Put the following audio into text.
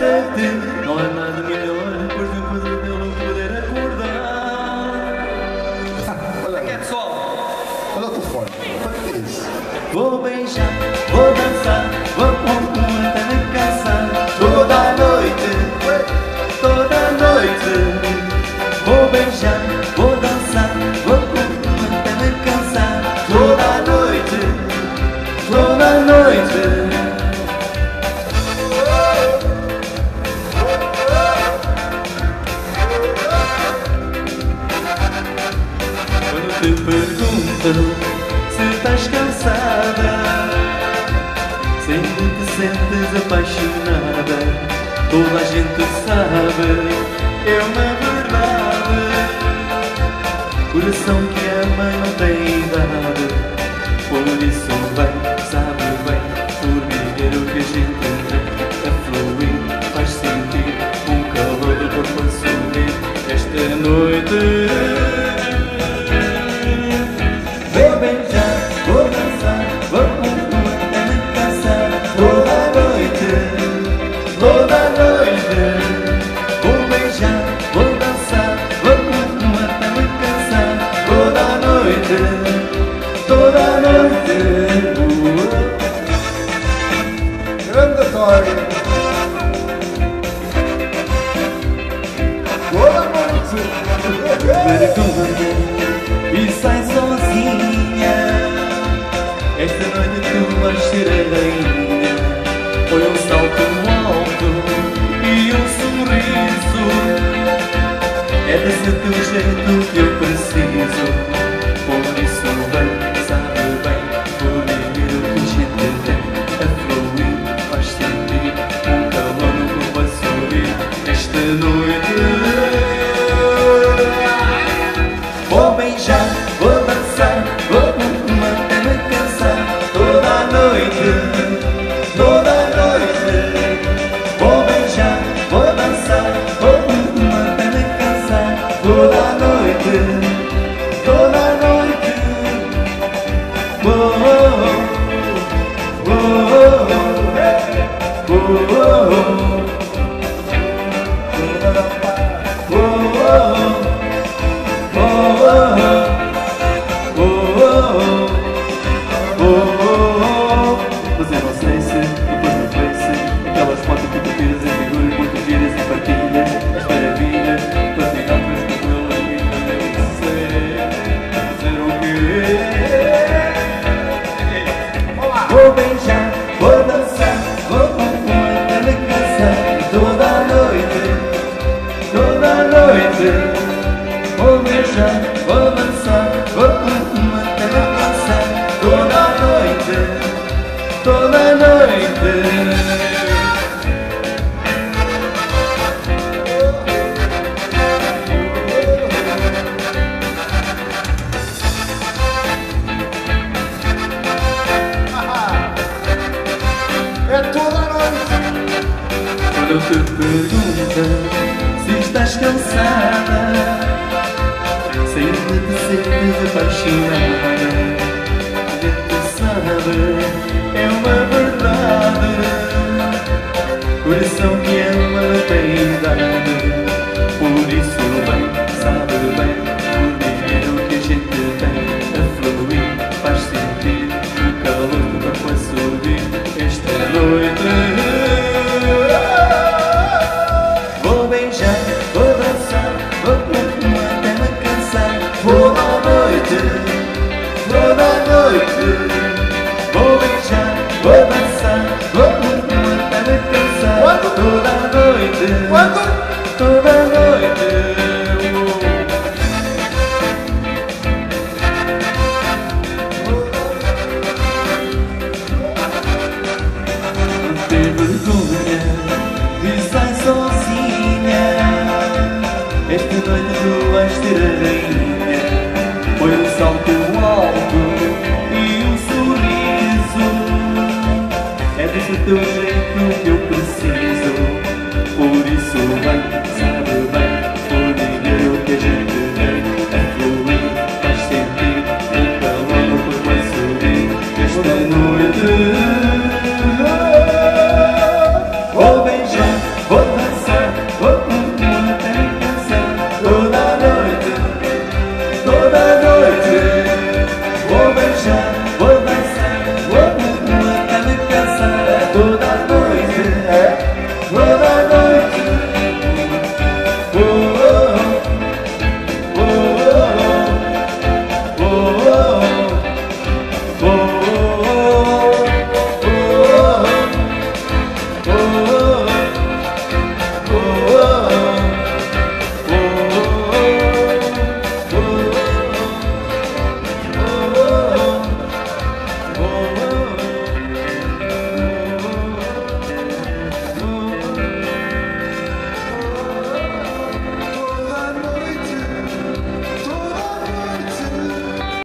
te di, no perguntam se estás cansada. Sempre te sentes apaixonada. Toda a gente Conservatório. Toda noite e sai sozinha. Esta noite tu vais ser a rainha. Foi um salto alto e um sorriso. É desse teu jeito que eu preciso. noite Vou beijar, vou dançar Vou até me cansar Toda noite Toda noite. Vou beijar, vou dançar Vou até me cansar Toda noite Toda noite. Vou change. eu te pergunto se estás cansada Sem me dizer que apaixonada Já tu sabes toda noite. Quando? Toda noite. vergonha de estar sozinha Esta noite tu vais ter a rainha Foi um salto alto e um sorriso É deste teu jeito